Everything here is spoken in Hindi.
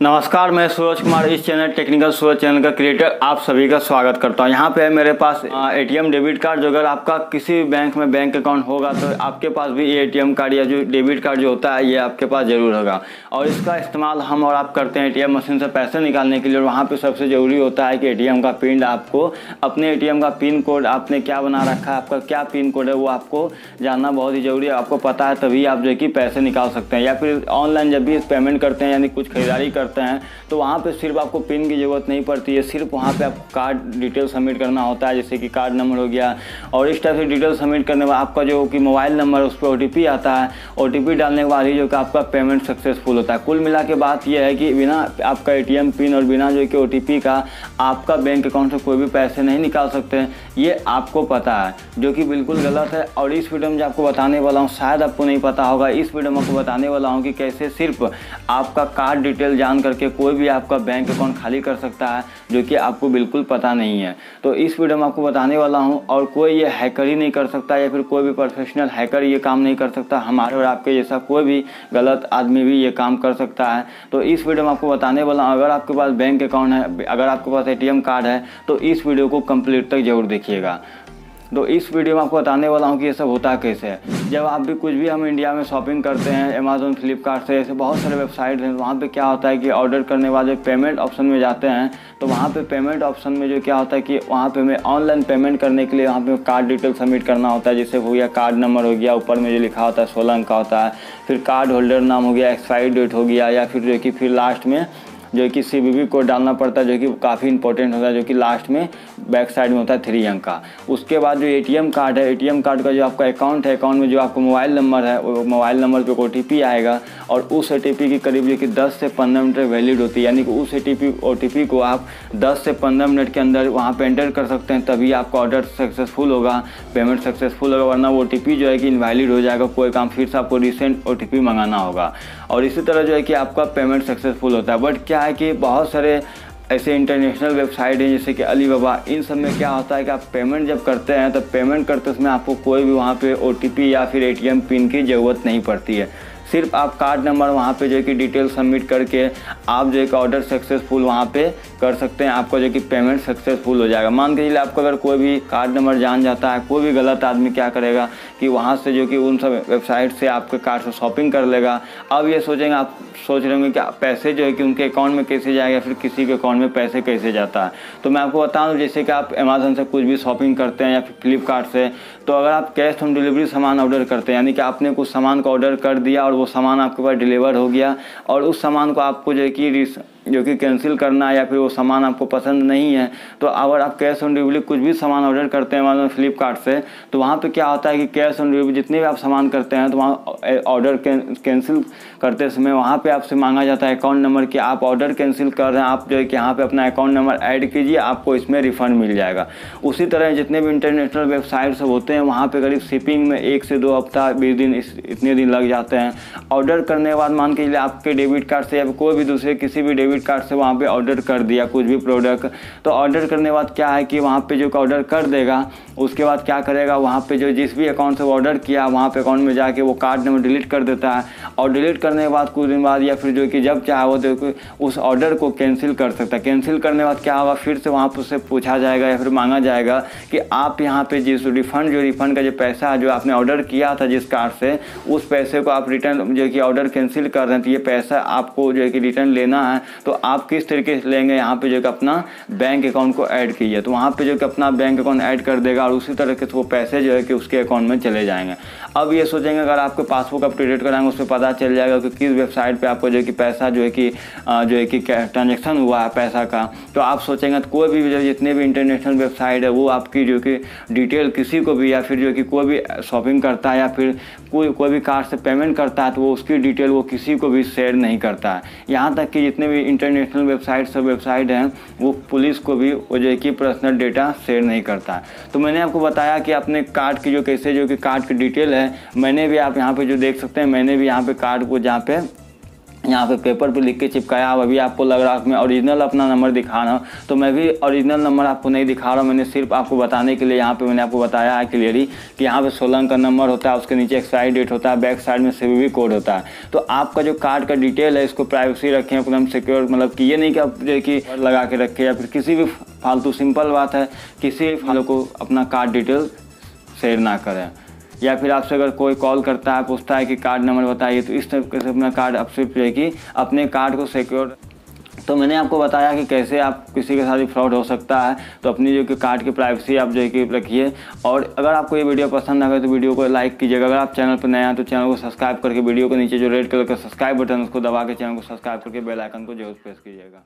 नमस्कार, मैं सूरज कुमार, इस चैनल टेक्निकल सूरज चैनल का क्रिएटर, आप सभी का स्वागत करता हूँ। यहाँ पे है मेरे पास एटीएम डेबिट कार्ड, जो अगर आपका किसी बैंक में बैंक अकाउंट होगा तो आपके पास भी ये एटीएम कार्ड या जो डेबिट कार्ड जो होता है, ये आपके पास ज़रूर होगा। और इसका इस्तेमाल हम और आप करते हैं एटीएम मशीन से पैसे निकालने के लिए, और वहाँ पर सबसे ज़रूरी होता है कि एटीएम का पिन आपको, अपने एटीएम का पिन कोड आपने क्या बना रखा है, आपका क्या पिन कोड है, वो आपको जानना बहुत ही ज़रूरी है। आपको पता है तभी आप जो कि पैसे निकाल सकते हैं। या फिर ऑनलाइन जब भी पेमेंट करते हैं, यानी कुछ खरीदारी करते हैं तो वहाँ पे सिर्फ़ आपको पिन की ज़रूरत नहीं पड़ती है। सिर्फ़ वहाँ पे आपको कार्ड डिटेल सबमिट करना होता है, जैसे कि कार्ड नंबर हो गया। और इस टाइप से डिटेल सबमिट करने के बाद आपका जो कि मोबाइल नंबर उस पर ओ आता है। ओटीपी डालने के बाद ही जो कि आपका पेमेंट सक्सेसफुल होता है। कुल मिला के बात यह है कि बिना आपका एटीएम पिन और बिना जो कि ओटीपी का आपका बैंक अकाउंट से कोई भी पैसे नहीं निकाल सकते हैं। ये आपको पता है, जो कि बिल्कुल गलत है। और इस वीडियो में जो आपको बताने वाला हूँ, शायद आपको नहीं पता होगा, इस वीडियो में आपको बताने वाला हूँ कि कैसे सिर्फ़ आपका कार्ड डिटेल जान करके कोई भी आपका बैंक अकाउंट खाली कर सकता है, जो कि आपको बिल्कुल पता नहीं है। तो इस वीडियो में आपको बताने वाला हूँ, और कोई ये हैकर ही नहीं कर सकता, या फिर कोई भी प्रोफेशनल हैकर ये काम नहीं कर सकता, हमारे और आपके जैसा कोई भी गलत आदमी भी ये काम कर सकता है। तो इस वीडियो में आपको बताने वाला हूँ, अगर आपके पास बैंक अकाउंट है, अगर आपके पास ए कार्ड है तो इस वीडियो को कंप्लीट तक ज़रूर देखिएगा। तो इस वीडियो में आपको बताने वाला हूँ कि ये सब होता कैसे है। जब आप भी कुछ भी हम इंडिया में शॉपिंग करते हैं अमेजोन फ्लिपकार्ट से, ऐसे बहुत सारे वेबसाइट हैं, वहाँ पे क्या होता है कि ऑर्डर करने वाले पेमेंट ऑप्शन में जाते हैं तो वहाँ पे पेमेंट ऑप्शन में जो क्या होता है कि वहाँ पे हमें ऑनलाइन पेमेंट करने के लिए वहाँ पे कार्ड डिटेल सबमिट करना होता है, जैसे हो गया कार्ड नंबर हो गया, ऊपर में जो लिखा होता है सोलह अंक का होता है, फिर कार्ड होल्डर नाम हो गया एक्सपायरी डेट हो गया, या फिर जो कि फिर लास्ट में जो कि सी कोड डालना पड़ता है, जो कि काफ़ी इंपॉर्टेंट होता है, जो कि लास्ट में बैक साइड में होता है थ्री अंक का। उसके बाद जो एटीएम कार्ड है एटीएम कार्ड का जो आपका अकाउंट है अकाउंट में जो आपका मोबाइल नंबर है, वो मोबाइल नंबर पर ओ आएगा और उस ओ की करीब जो कि दस से पंद्रह मिनट वैलिड होती है। यानी कि उस ओ को आप दस से पंद्रह मिनट के अंदर वहाँ पर एंटर कर सकते हैं, तभी आपका ऑर्डर सक्सेसफुल होगा पेमेंट सक्सेसफुल होगा, वरना वो ओ जो है कि इनवैलिड हो जाएगा, कोई काम फिर से आपको रिसेंट ओ मंगाना होगा। और इसी तरह जो है कि आपका पेमेंट सक्सेसफुल होता है। बट क्या है कि बहुत सारे ऐसे इंटरनेशनल वेबसाइट हैं, जैसे कि अली बाबा इन सब में क्या होता है कि आप पेमेंट जब करते हैं तो पेमेंट करते समय आपको कोई भी वहाँ पे ओ या फिर एटीएम पिन की ज़रूरत नहीं पड़ती है। सिर्फ़ आप कार्ड नंबर वहाँ पे जो है कि डिटेल सबमिट करके आप जो है कि ऑर्डर सक्सेसफुल वहाँ पे कर सकते हैं। आपका जो कि पेमेंट सक्सेसफुल हो जाएगा। मान के चलिए आपको अगर कोई भी कार्ड नंबर जान जाता है, कोई भी गलत आदमी क्या करेगा कि वहाँ से जो कि उन सब वेबसाइट से आपके कार्ड से शॉपिंग कर लेगा। अब ये सोचेंगे, आप सोच रहे होंगे कि पैसे जो है कि उनके अकाउंट में कैसे जाएगा फिर किसी के अकाउंट में पैसे कैसे जाता है। तो मैं आपको बताऊँ जैसे कि आप अमेजोन से कुछ भी शॉपिंग करते हैं या फिर फ्लिपकार्ट से तो अगर आप कैश ऑन डिलीवरी सामान ऑर्डर करते हैं, यानी कि आपने कुछ सामान का ऑर्डर कर दिया और वो सामान आपके पास डिलीवर हो गया और उस सामान को आपको जो है कि जो कि कैंसिल करना या फिर वो सामान आपको पसंद नहीं है तो अगर आप कैश ऑन डिलीवरी कुछ भी सामान ऑर्डर करते हैं अमेजोन फ्लिपकार्ट से तो वहाँ पे क्या होता है कि कैश ऑन डिलीवरी जितने भी आप सामान करते हैं तो वहाँ ऑर्डर कैंसिल करते समय वहाँ पे आपसे मांगा जाता है अकाउंट नंबर कि आप ऑर्डर कैंसिल कर रहे हैं, आप जो है कि यहाँ पे अपना अकाउंट नंबर ऐड कीजिए, आपको इसमें रिफंड मिल जाएगा। उसी तरह जितने भी इंटरनेशनल वेबसाइट सब होते हैं, वहाँ पे करीब शिपिंग में एक से दो हफ़्ता, बीस दिन इतने दिन लग जाते हैं। ऑर्डर करने के बाद मान के लिए आपके डेबिट कार्ड से या कोई भी दूसरे किसी भी डेबिट कार्ड से वहाँ पे ऑर्डर कर दिया, कुछ भी प्रोडक्ट तो ऑर्डर करने के बाद क्या है कि वहाँ पे जो ऑर्डर कर देगा, उसके बाद क्या करेगा, वहाँ पे जो जिस भी अकाउंट से ऑर्डर किया, वहाँ पे अकाउंट में जाके वो कार्ड नंबर डिलीट कर देता है। और डिलीट करने के बाद कुछ दिन बाद या फिर जो कि जब चाहे वो देखो उस ऑर्डर को कैंसिल कर सकता है। कैंसिल करने बाद क्या होगा, फिर से वहाँ पर उससे पूछा जाएगा या फिर मांगा जाएगा कि आप यहाँ पर जिस रिफंड जो रिफंड का जो पैसा जो आपने ऑर्डर किया था जिस कार्ड से, उस पैसे को आप रिटर्न जो कि ऑर्डर कैंसिल कर रहे हैं तो ये पैसा आपको जो है कि रिटर्न लेना है। तो आप किस तरीके से लेंगे? यहाँ पे जो कि अपना बैंक अकाउंट को ऐड कीजिए। तो वहाँ पे जो कि अपना बैंक अकाउंट ऐड कर देगा और उसी तरीके से वो पैसे जो है कि उसके अकाउंट में चले जाएँगे। अब ये सोचेंगे, अगर आपके पासबुक अपडेट कराएँगे उस पर पता चल जाएगा कि किस वेबसाइट पर आपको जो है कि पैसा जो है कि जो है कि ट्रांजेक्शन हुआ है पैसा का। तो आप सोचेंगे तो कोई भी जो जितने भी इंटरनेशनल वेबसाइट है, वो आपकी जो कि डिटेल किसी को भी या फिर जो कि कोई भी शॉपिंग करता है या फिर कोई कोई भी कार्ड से पेमेंट करता है तो वो उसकी डिटेल वो किसी को भी शेयर नहीं करता है। यहाँ तक कि जितने भी इंटरनेशनल वेबसाइट सब वेबसाइट हैं, वो पुलिस को भी वो जो कि पर्सनल डेटा शेयर नहीं करता। तो मैंने आपको बताया कि अपने कार्ड की जो कैसे जो कि कार्ड की डिटेल है, मैंने भी आप यहाँ पर जो देख सकते हैं, मैंने भी यहाँ पे कार्ड को जहाँ पे यहाँ पे पेपर पे लिख के चिपकाया हुआ अभी आपको लग रहा है मैं ओरिजिनल अपना नंबर दिखा रहा हूँ। तो मैं भी ओरिजिनल नंबर आपको नहीं दिखा रहा हूँ, मैंने सिर्फ़ आपको बताने के लिए यहाँ पे मैंने आपको बताया है क्लियरली कि यहाँ पे सोलह का नंबर होता है, उसके नीचे एक्सपायरी डेट होता है बैक साइड में सी कोड होता है। तो आपका जो कार्ड का डिटेल है, इसको प्राइवेसी रखें, एकदम सिक्योर मतलब कि ये नहीं कि आप कि लगा के रखें या फिर किसी भी फालतू सिंपल बात है, किसी भी फालतू को अपना कार्ड डिटेल शेयर ना करें। या फिर आपसे अगर कोई कॉल करता है, पूछता है कि कार्ड नंबर बताइए तो इस तरीके से अपना कार्ड आपसे कि अपने कार्ड को सिक्योर तो मैंने आपको बताया कि कैसे आप किसी के साथ भी फ्रॉड हो सकता है। तो अपनी जो कि कार्ड की प्राइवेसी आप जो है कि रखिए। और अगर आपको ये वीडियो पसंद आ गए तो वीडियो को लाइक कीजिएगा। अगर आप चैनल पर नए हैं तो चैनल को सब्सक्राइब करके वीडियो के नीचे जो रेड कलर का सब्सक्राइब बटन उसको दबा के चैनल को सब्सक्राइब करके बेल आइकन को ज़रूर प्रेस कीजिएगा।